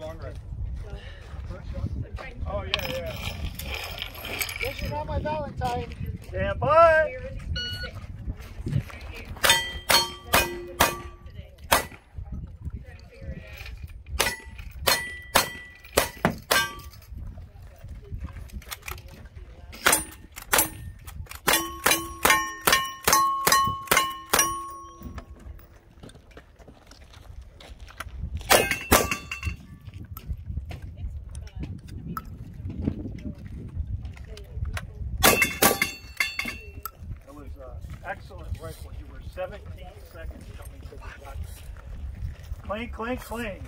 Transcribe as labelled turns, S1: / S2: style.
S1: long run.
S2: Oh, yeah, yeah.
S1: This is not my Valentine.
S2: Stand by. Excellent rifle. You were 17 seconds coming to the gun. Clink, clink, clink.